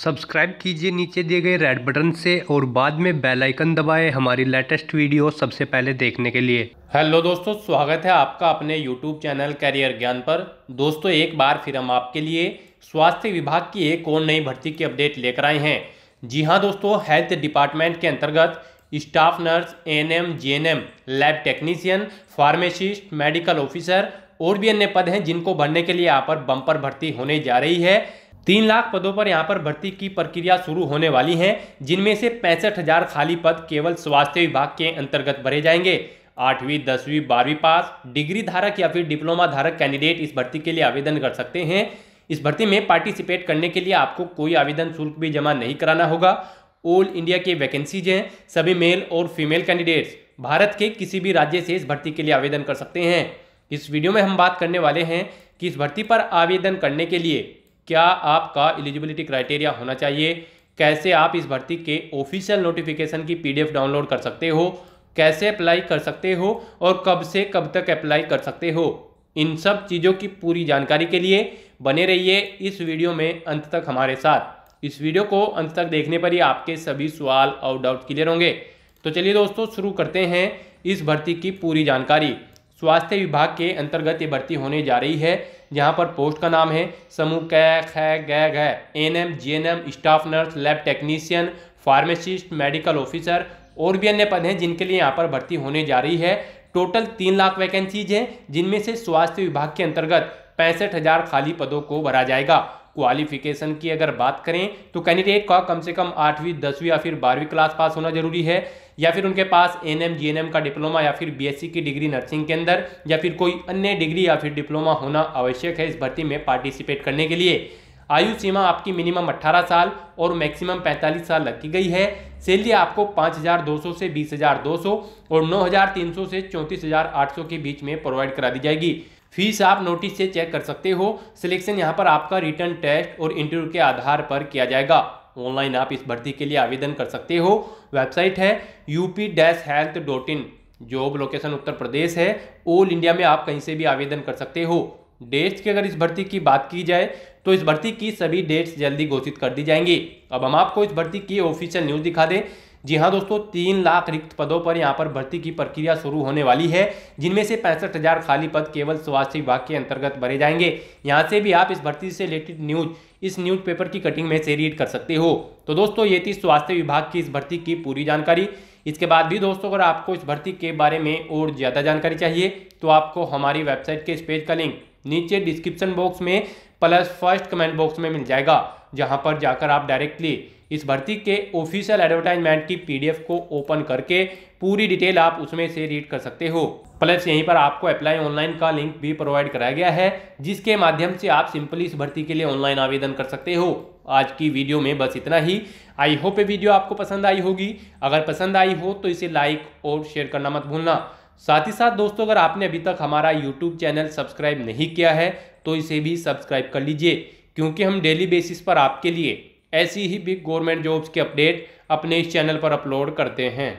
Subscribe कीजिए नीचे दिए गए रेड बटन से और बाद में बेल आइकन दबाएँ हमारी लेटेस्ट वीडियो सबसे पहले देखने के लिए। हेलो दोस्तों, स्वागत है आपका अपने यूट्यूब चैनल कैरियर ज्ञान पर। दोस्तों, एक बार फिर हम आपके लिए स्वास्थ्य विभाग की एक और नई भर्ती की अपडेट लेकर आए हैं। जी हाँ दोस्तों हेल्थ डिपार्टमेंट के अंतर्गत staff nurse N M N M lab technician pharmacist medical officer और भी अन्य पद हैं जिनको भरने के लिए यहाँ पर बम्पर भर्ती होने जा रही है। तीन लाख पदों पर यहाँ पर भर्ती की प्रक्रिया शुरू होने वाली है, जिनमें से पैंसठ हज़ार खाली पद केवल स्वास्थ्य विभाग के अंतर्गत भरे जाएँगे। आठवीं, दसवीं, बारहवीं पास डिग्री धारक या फिर डिप्लोमा धारक कैंडिडेट इस भर्ती के लिए आवेदन कर सकते हैं। इस भर्ती में पार्टिसिपेट करने के लिए आपको कोई आवेदन शुल्क भी जमा नहीं कराना होगा। ऑल इंडिया के वैकेंसीज हैं, सभी मेल और फीमेल कैंडिडेट्स भारत के किसी भी राज्य से इस भर्ती के लिए आवेदन कर सकते हैं। इस वीडियो में हम बात करने वाले हैं कि इस भर्ती पर आवेदन करने के लिए क्या आपका एलिजिबिलिटी क्राइटेरिया होना चाहिए? कैसे आप इस भर्ती के ऑफिशियल नोटिफिकेशन की पीडीएफ डाउनलोड कर सकते हो? कैसे अप्लाई कर सकते हो? और कब से कब तक अप्लाई कर सकते हो? इन सब चीज़ों की पूरी जानकारी के लिए बने रहिए इस वीडियो में अंत तक हमारे साथ। इस वीडियो को अंत तक देखने पर ही आपके सभी सवाल और डाउट क्लियर होंगे। तो चलिए दोस्तों, शुरू करते हैं इस भर्ती की पूरी जानकारी। स्वास्थ्य विभाग के अंतर्गत ये भर्ती होने जा रही है। जहाँ पर पोस्ट का नाम है, समूह कै, ख, ग घ N M G N M staff nurse lab technician pharmacist medical officer और भी अन्य पद हैं जिनके लिए यहाँ पर भर्ती होने जा रही है। टोटल तीन लाख वैकेंसीज हैं, जिनमें से स्वास्थ्य विभाग के अंतर्गत पैंसठ हज़ार खाली पदों को भरा जाएगा। क्वालिफिकेशन की अगर बात करें तो कैंडिडेट का कम से कम आठवीं, दसवीं या फिर बारहवीं क्लास पास होना ज़रूरी है, या फिर उनके पास N M G N M का डिप्लोमा या फिर बीएससी की डिग्री नर्सिंग के अंदर, या फिर कोई अन्य डिग्री या फिर डिप्लोमा होना आवश्यक है इस भर्ती में पार्टिसिपेट करने के लिए। आयु सीमा आपकी मिनिमम 18 साल और मैक्सिमम 45 साल रखी गई है। सैलरी आपको 5,200 से 20,200 और 9,300 से 34,800 के बीच में प्रोवाइड करा दी जाएगी। फ़ीस आप नोटिस से चेक कर सकते हो। सिलेक्शन यहाँ पर आपका रिटर्न टेस्ट और इंटरव्यू के आधार पर किया जाएगा। ऑनलाइन आप इस भर्ती के लिए आवेदन कर सकते हो। वेबसाइट है UP dash health dot in job location Uttar Pradesh है। ऑल इंडिया में आप कहीं से भी आवेदन कर सकते हो। डेट्स की अगर इस भर्ती की बात की जाए तो इस भर्ती की सभी डेट्स जल्दी घोषित कर दी जाएँगी। अब हम आपको इस भर्ती की ऑफिशियल न्यूज़ दिखा दें। जी हाँ दोस्तों, तीन लाख रिक्त पदों पर यहाँ पर भर्ती की प्रक्रिया शुरू होने वाली है, जिनमें से पैंसठ हज़ार खाली पद केवल स्वास्थ्य विभाग के अंतर्गत भरे जाएँगे। यहाँ से भी आप इस भर्ती से रिलेटेड न्यूज़ इस न्यूज़ पेपर की कटिंग में से रीड कर सकते हो। तो दोस्तों, ये थी स्वास्थ्य विभाग की इस भर्ती की पूरी जानकारी। इसके बाद भी दोस्तों, अगर आपको इस भर्ती के बारे में और ज़्यादा जानकारी चाहिए तो आपको हमारी वेबसाइट के इस पेज का लिंक नीचे डिस्क्रिप्शन बॉक्स में प्लस फ़र्स्ट कमेंट बॉक्स में मिल जाएगा, जहाँ पर जाकर आप डायरेक्टली इस भर्ती के ऑफिशियल एडवर्टाइजमेंट की पीडीएफ को ओपन करके पूरी डिटेल आप उसमें से रीड कर सकते हो। प्लस यहीं पर आपको अप्लाई ऑनलाइन का लिंक भी प्रोवाइड कराया गया है, जिसके माध्यम से आप सिंपली इस भर्ती के लिए ऑनलाइन आवेदन कर सकते हो। आज की वीडियो में बस इतना ही। आई होप ये वीडियो आपको पसंद आई होगी। अगर पसंद आई हो तो इसे लाइक और शेयर करना मत भूलना। साथ ही साथ दोस्तों, अगर आपने अभी तक हमारा यूट्यूब चैनल सब्सक्राइब नहीं किया है तो इसे भी सब्सक्राइब कर लीजिए, क्योंकि हम डेली बेसिस पर आपके लिए ऐसी ही बिग गवर्नमेंट जॉब्स के अपडेट अपने इस चैनल पर अपलोड करते हैं।